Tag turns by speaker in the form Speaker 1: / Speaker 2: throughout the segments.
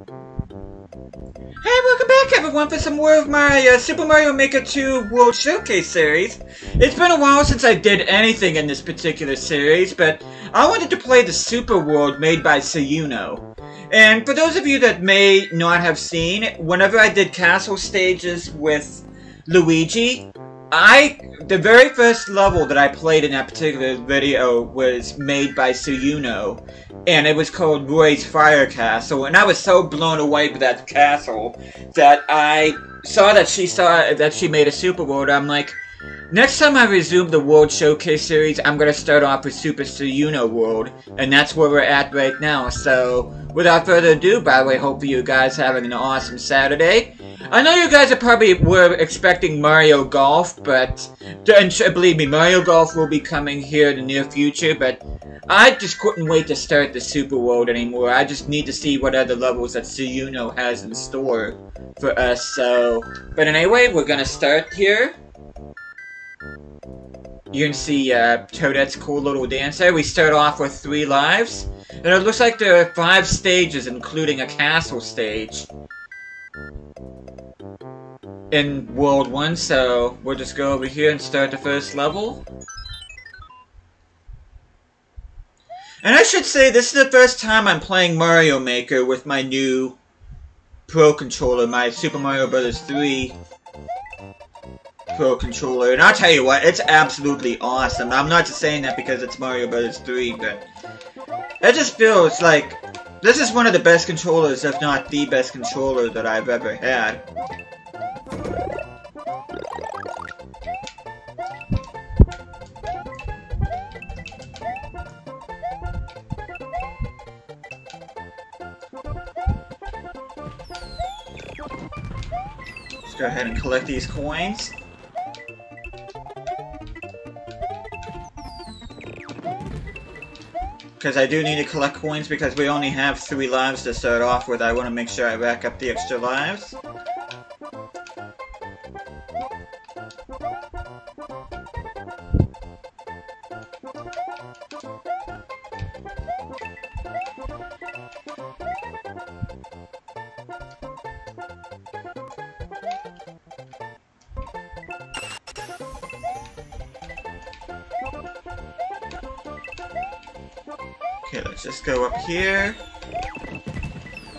Speaker 1: Hey, welcome back everyone for some more of my uh, Super Mario Maker 2 World Showcase series. It's been a while since I did anything in this particular series, but I wanted to play the Super World made by Sayuno. And for those of you that may not have seen, whenever I did castle stages with Luigi, I the very first level that I played in that particular video was made by Sayuno, and it was called Roy's Fire Castle, and I was so blown away by that castle that I saw that she saw that she made a Super World. I'm like, next time I resume the World Showcase series, I'm gonna start off with Super Sayuno World, and that's where we're at right now. So, without further ado, by the way, hope you guys having an awesome Saturday. I know you guys are probably were expecting Mario Golf, but and believe me, Mario Golf will be coming here in the near future, but I just couldn't wait to start the Super World anymore. I just need to see what other levels that Sayuno has in store for us, so... But anyway, we're gonna start here. You can see uh, Toadette's cool little dancer. We start off with three lives. And it looks like there are five stages, including a castle stage in World 1, so we'll just go over here and start the first level. And I should say, this is the first time I'm playing Mario Maker with my new Pro Controller, my Super Mario Bros. 3 Pro Controller. And I'll tell you what, it's absolutely awesome. I'm not just saying that because it's Mario Bros. 3, but it just feels like this is one of the best controllers, if not the best controller that I've ever had. Let's go ahead and collect these coins. Because I do need to collect coins because we only have three lives to start off with. I want to make sure I rack up the extra lives. Okay, let's just go up here.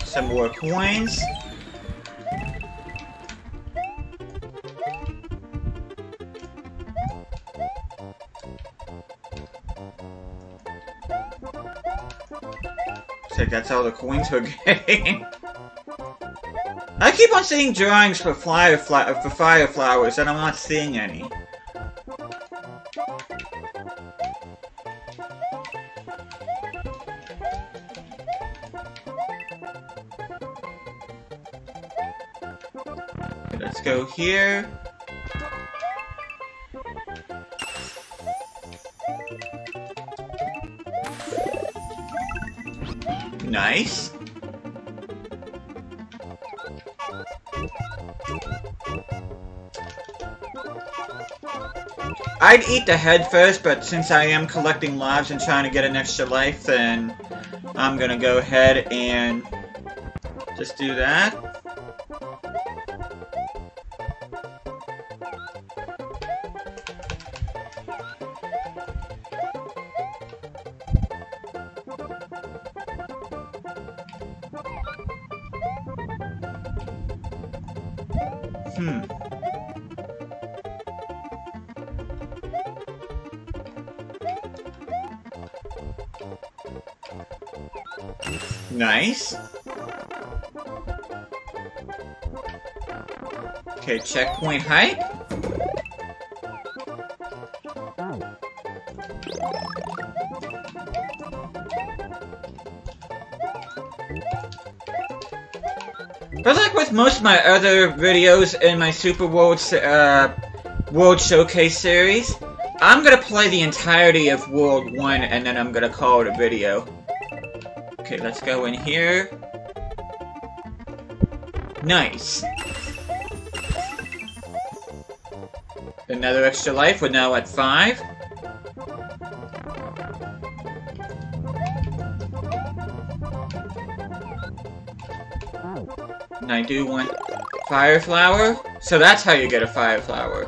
Speaker 1: Some more coins. Like that's all the coins we're getting. I keep on seeing drawings for fire for fire flowers, and I'm not seeing any. I'd eat the head first, but since I am collecting lives and trying to get an extra life, then I'm gonna go ahead and just do that. Checkpoint height. But like with most of my other videos in my Super World, uh, World Showcase series, I'm gonna play the entirety of World 1 and then I'm gonna call it a video. Okay, let's go in here. Nice. Another extra life, we're now at 5. And I do want Fire Flower. So that's how you get a Fire Flower.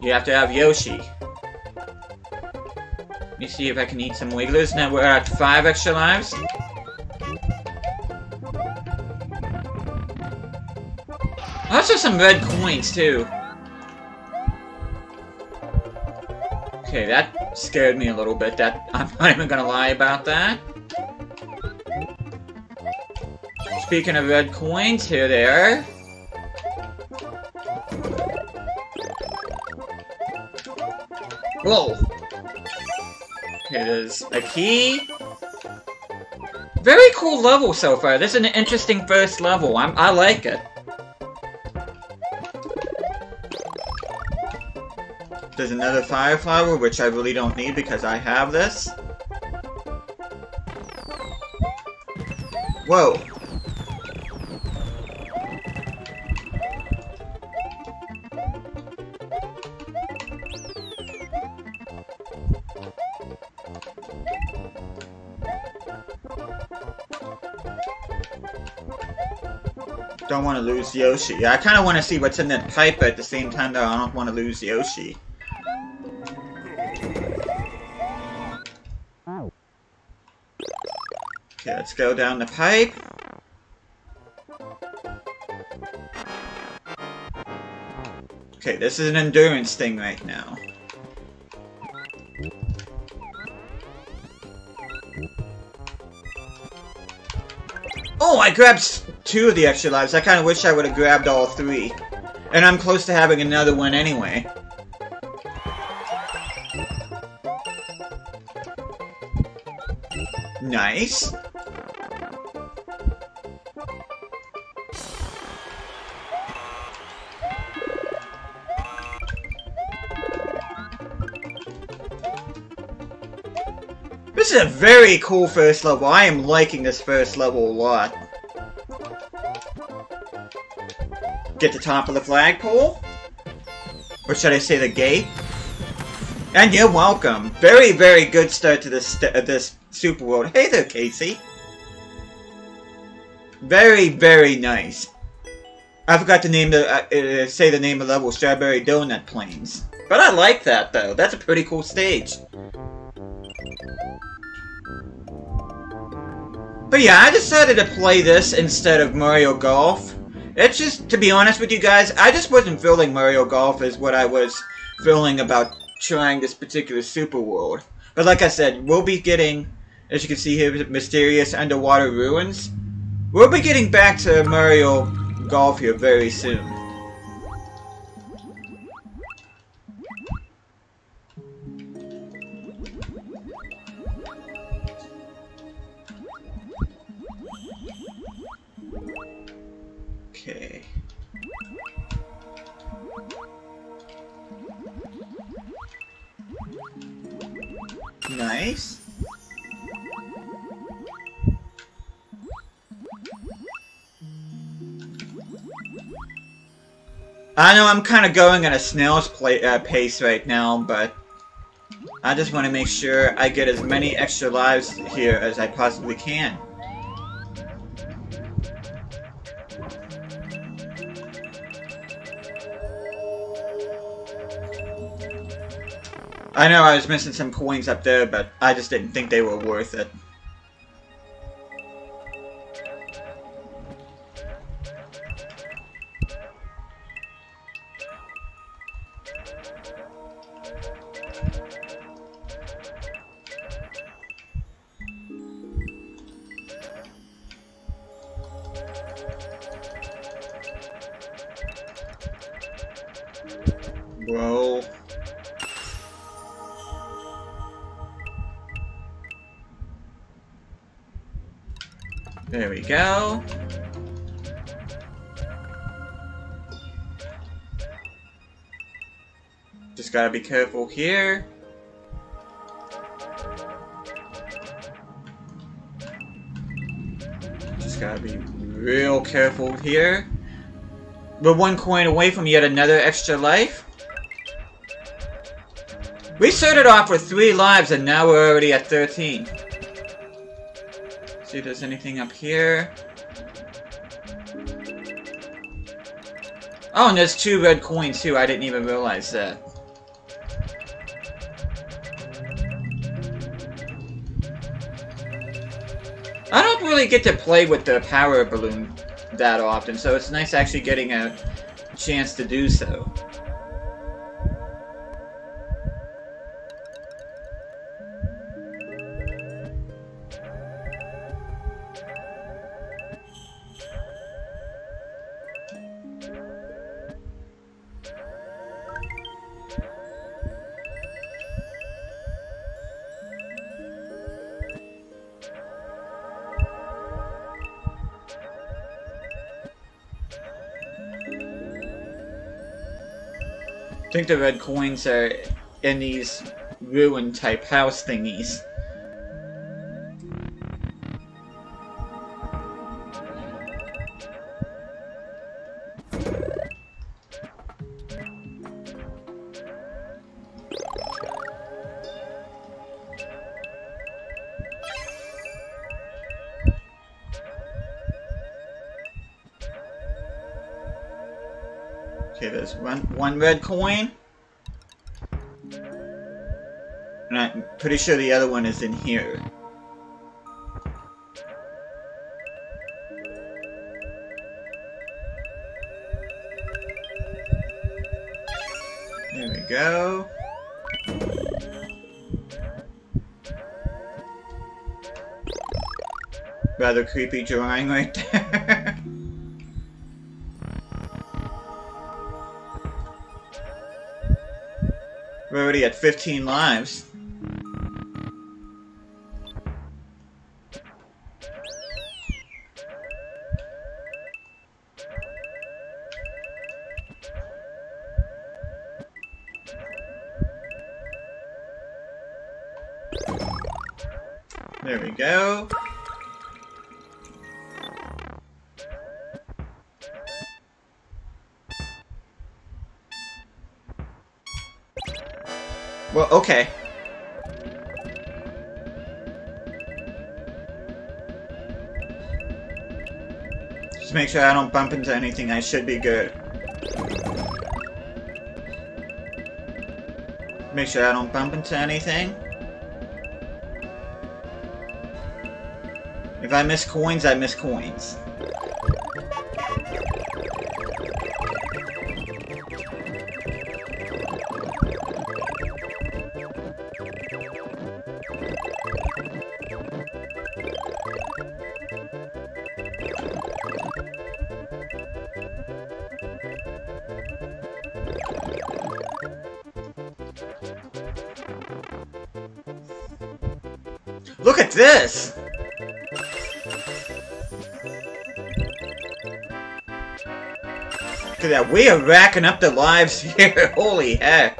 Speaker 1: You have to have Yoshi. Let me see if I can eat some Wigglers. Now we're at five extra lives. Also some red coins, too. Okay, that scared me a little bit. That I'm not even gonna lie about that. Speaking of red coins, here they are. Whoa! Okay, there's a key. Very cool level so far. This is an interesting first level. I'm, I like it. Another fire flower, which I really don't need because I have this. Whoa. Don't want to lose Yoshi. I kind of want to see what's in that pipe, but at the same time, though, I don't want to lose Yoshi. Let's go down the pipe. Okay, this is an endurance thing right now. Oh, I grabbed two of the extra lives. I kind of wish I would have grabbed all three. And I'm close to having another one anyway. Nice. A very cool first level. I am liking this first level a lot. Get the top of the flagpole? Or should I say the gate? And you're welcome. Very, very good start to this uh, this Super World. Hey there, Casey. Very, very nice. I forgot to name the uh, uh, say the name of level, Strawberry Donut Plains. But I like that though. That's a pretty cool stage. But yeah, I decided to play this instead of Mario Golf. It's just, to be honest with you guys, I just wasn't feeling Mario Golf as what I was feeling about trying this particular Super World. But like I said, we'll be getting, as you can see here, Mysterious Underwater Ruins. We'll be getting back to Mario Golf here very soon. I know I'm kind of going at a snail's play, uh, pace right now, but I just want to make sure I get as many extra lives here as I possibly can. I know I was missing some coins up there, but I just didn't think they were worth it. gotta be careful here. Just gotta be real careful here. We're one coin away from yet another extra life. We started off with three lives and now we're already at 13. See if there's anything up here. Oh, and there's two red coins too. I didn't even realize that. Get to play with the power balloon that often, so it's nice actually getting a chance to do so. Think the red coins are in these ruin type house thingies. One red coin. And I'm pretty sure the other one is in here. There we go. Rather creepy drawing right there. Already at 15 lives. Well, okay. Just make sure I don't bump into anything. I should be good. Make sure I don't bump into anything. If I miss coins, I miss coins. Look at this! Look at that, we are racking up the lives here, holy heck.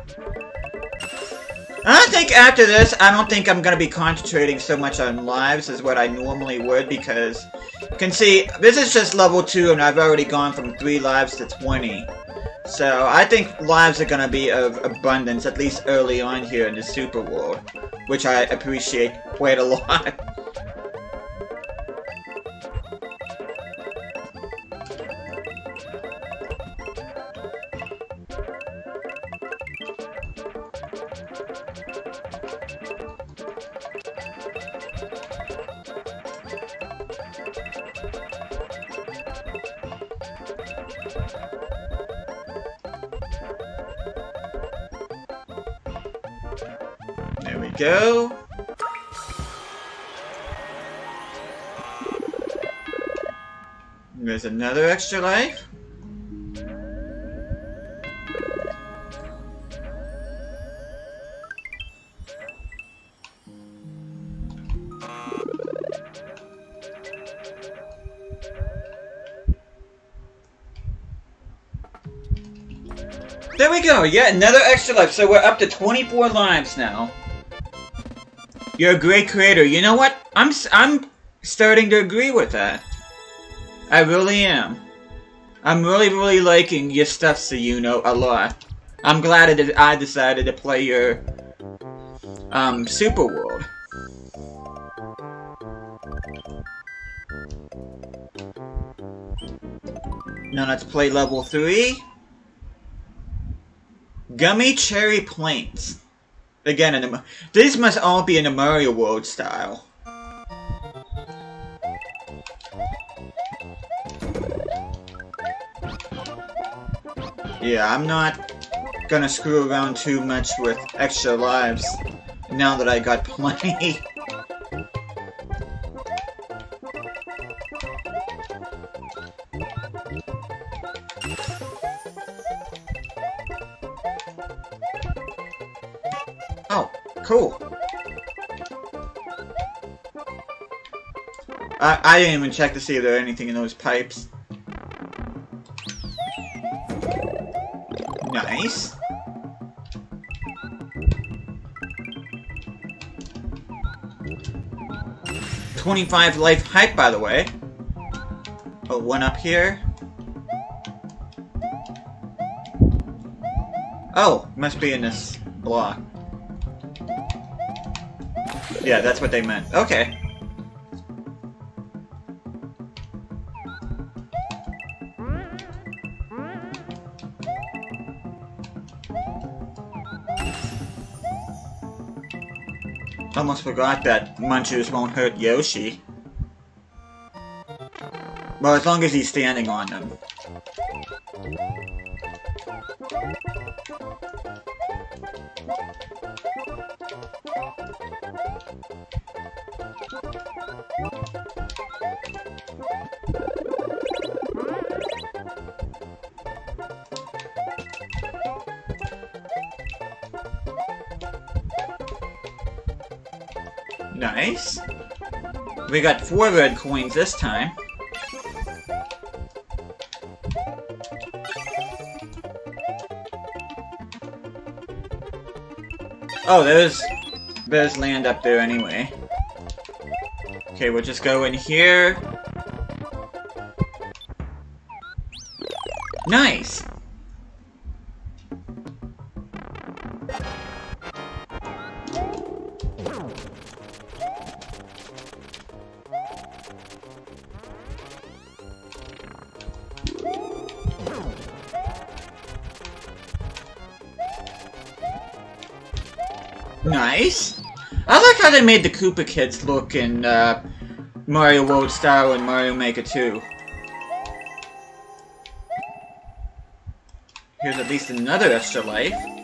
Speaker 1: I think after this, I don't think I'm gonna be concentrating so much on lives as what I normally would because you can see this is just level 2 and I've already gone from 3 lives to 20. So I think lives are gonna be of abundance, at least early on here in the Super World, which I appreciate quite a lot. go. There's another extra life. There we go, yeah, another extra life. So we're up to 24 lives now. You're a great creator. You know what? I'm I'm starting to agree with that. I really am. I'm really, really liking your stuff, Sayuno, a lot. I'm glad that I decided to play your um Super World. Now let's play level 3. Gummy Cherry Plains. Again, these must all be in the Mario World style. Yeah, I'm not gonna screw around too much with extra lives now that I got plenty. I, didn't even check to see if there anything in those pipes. Nice. Twenty-five life hype, by the way. Oh, one up here. Oh, must be in this block. Yeah, that's what they meant. Okay. Forgot that Munchers won't hurt Yoshi. Well, as long as he's standing on them. Nice. We got four red coins this time. Oh, there's... There's land up there anyway. Okay, we'll just go in here. Nice! Nice. I like how they made the Koopa Kids look in uh, Mario World style and Mario Maker 2. Here's at least another extra life.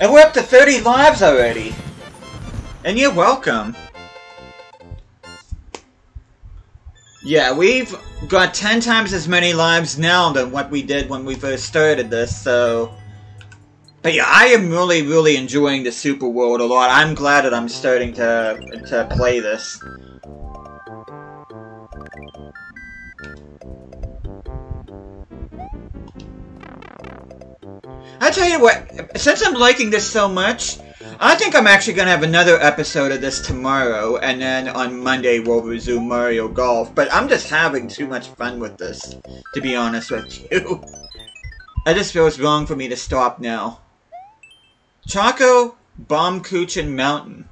Speaker 1: And we're up to 30 lives already! And you're welcome. Yeah, we've got 10 times as many lives now than what we did when we first started this, so... But yeah, I am really, really enjoying the Super World a lot. I'm glad that I'm starting to, to play this. I tell you what, since I'm liking this so much, I think I'm actually going to have another episode of this tomorrow, and then on Monday we'll resume Mario Golf. But I'm just having too much fun with this, to be honest with you. It just feels wrong for me to stop now. Choco Baumkuchen Mountain.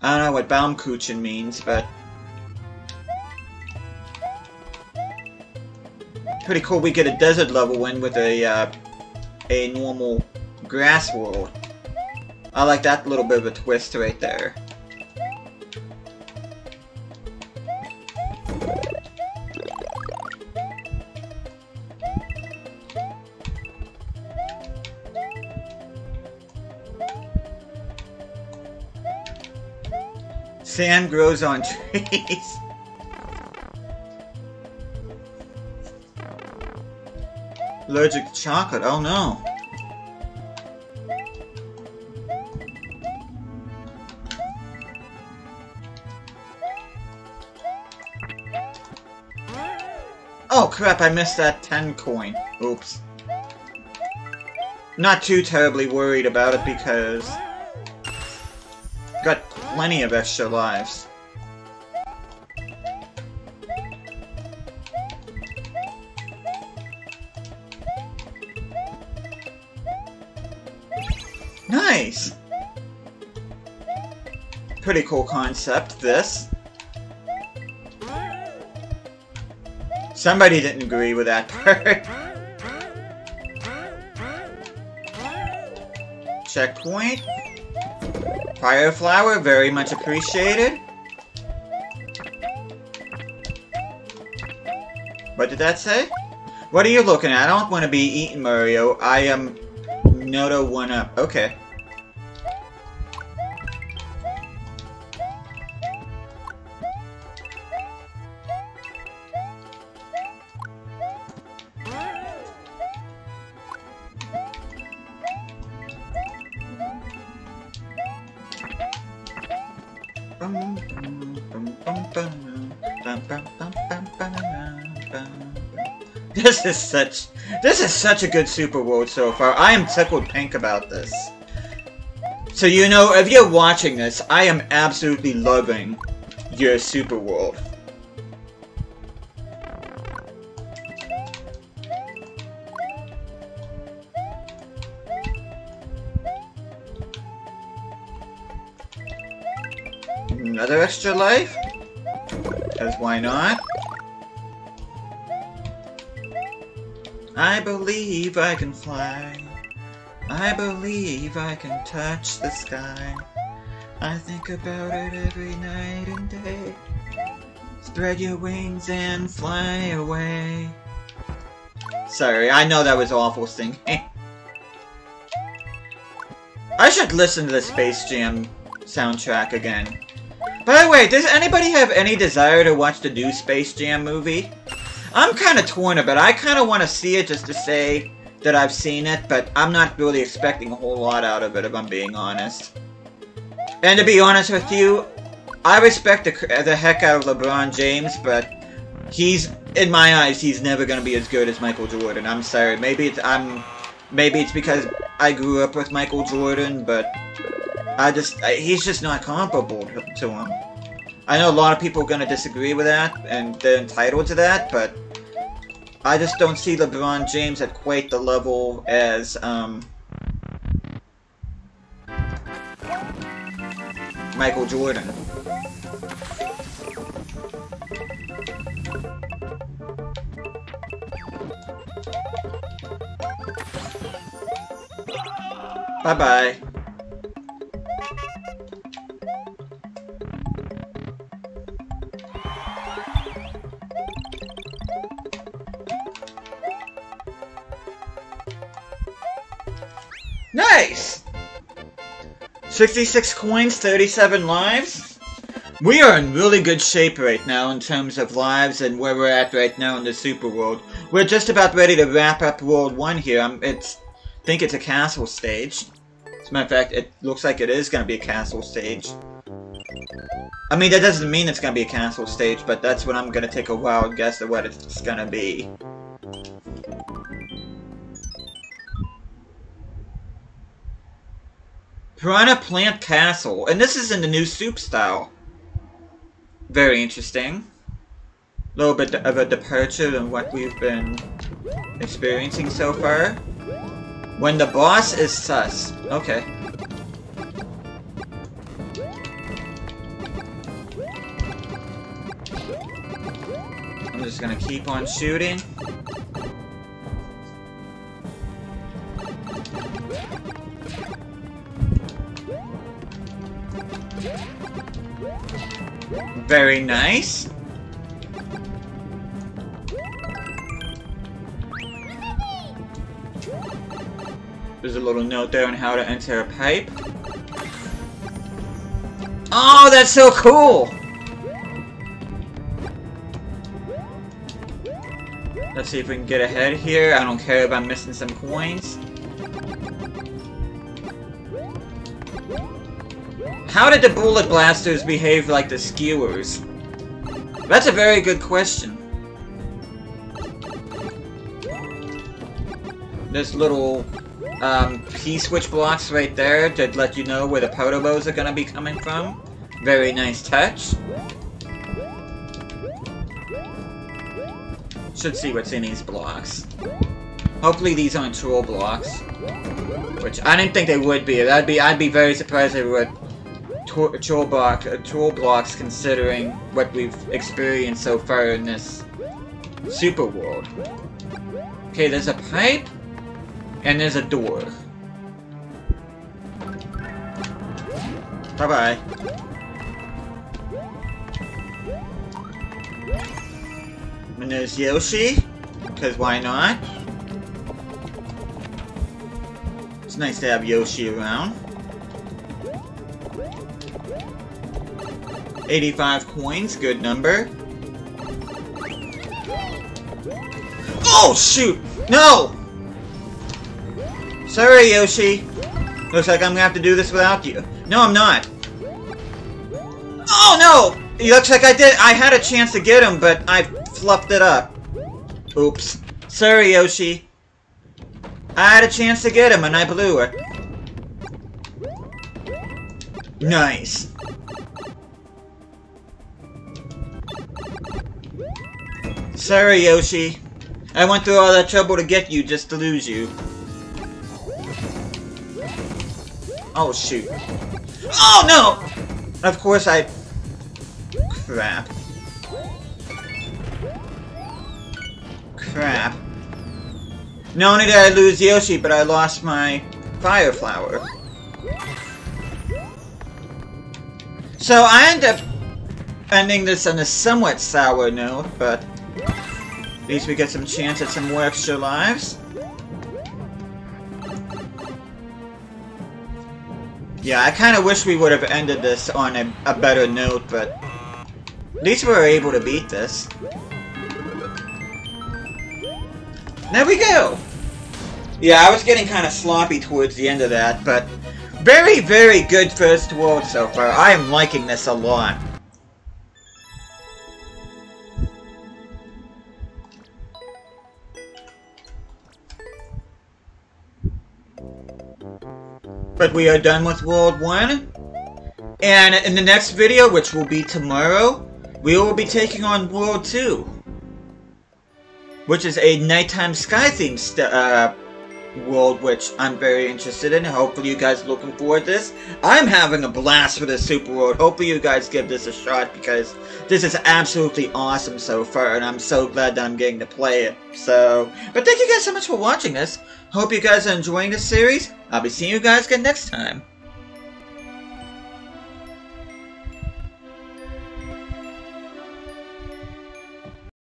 Speaker 1: I don't know what Baumkuchen means, but pretty cool we get a desert level in with a, uh, a normal grass world. I like that little bit of a twist right there. Sand grows on trees. Allergic to chocolate, oh no. Oh crap, I missed that 10 coin. Oops. Not too terribly worried about it because... Got plenty of extra lives. Nice! Pretty cool concept, this. Somebody didn't agree with that part. Checkpoint. Fire flower, very much appreciated. What did that say? What are you looking at? I don't want to be eating Mario. I am Noto 1-up. Okay. This is such this is such a good Super World so far. I am tickled pink about this. So you know, if you're watching this, I am absolutely loving your Super World. Another extra life? Because why not? I believe I can fly. I believe I can touch the sky. I think about it every night and day. Spread your wings and fly away. Sorry, I know that was awful singing. I should listen to the Space Jam soundtrack again. By the way, does anybody have any desire to watch the new Space Jam movie? I'm kind of torn about it. I kind of want to see it just to say that I've seen it, but I'm not really expecting a whole lot out of it, if I'm being honest. And to be honest with you, I respect the, the heck out of LeBron James, but he's, in my eyes, he's never going to be as good as Michael Jordan. I'm sorry. Maybe it's, I'm, maybe it's because I grew up with Michael Jordan, but I just, I, he's just not comparable to him. I know a lot of people are going to disagree with that, and they're entitled to that, but I just don't see LeBron James at quite the level as, um, Michael Jordan. Bye-bye. 66 coins, 37 lives. We are in really good shape right now in terms of lives and where we're at right now in the Super World. We're just about ready to wrap up World 1 here. I'm, it's, I think it's a castle stage. As a matter of fact, it looks like it is going to be a castle stage. I mean, that doesn't mean it's going to be a castle stage, but that's what I'm going to take a wild guess at what it's going to be. Piranha Plant Castle. And this is in the new soup style. Very interesting. A little bit of a departure than what we've been experiencing so far. When the boss is sus. Okay. I'm just gonna keep on shooting. Very nice. There's a little note there on how to enter a pipe. Oh, that's so cool! Let's see if we can get ahead here. I don't care I'm missing some coins. How did the bullet blasters behave like the skewers? That's a very good question. This little um, P-switch blocks right there to let you know where the Podobos are going to be coming from. Very nice touch. Should see what's in these blocks. Hopefully these aren't troll blocks. Which I didn't think they would be. That'd be I'd be very surprised if they would. To troll, block, uh, troll blocks considering what we've experienced so far in this super world. Okay, there's a pipe, and there's a door. Bye-bye. And there's Yoshi, because why not? It's nice to have Yoshi around. 85 coins, good number. Oh, shoot! No! Sorry, Yoshi. Looks like I'm gonna have to do this without you. No, I'm not. Oh, no! It looks like I did. I had a chance to get him, but I fluffed it up. Oops. Sorry, Yoshi. I had a chance to get him, and I blew it. Nice. Sorry, Yoshi. I went through all that trouble to get you just to lose you. Oh, shoot. Oh, no! Of course I... Crap. Crap. Not only did I lose Yoshi, but I lost my Fire Flower. So I end up ending this on a somewhat sour note, but at least we get some chance at some more extra lives. Yeah, I kind of wish we would have ended this on a, a better note, but at least we were able to beat this. There we go! Yeah, I was getting kind of sloppy towards the end of that, but very, very good first world so far. I am liking this a lot. But we are done with World 1. And in the next video, which will be tomorrow, we will be taking on World 2. Which is a nighttime sky theme uh, world, which I'm very interested in. Hopefully you guys looking forward to this. I'm having a blast for this super world. Hopefully you guys give this a shot because this is absolutely awesome so far and I'm so glad that I'm getting to play it. So, but thank you guys so much for watching this. Hope you guys are enjoying this series. I'll be seeing you guys again next time.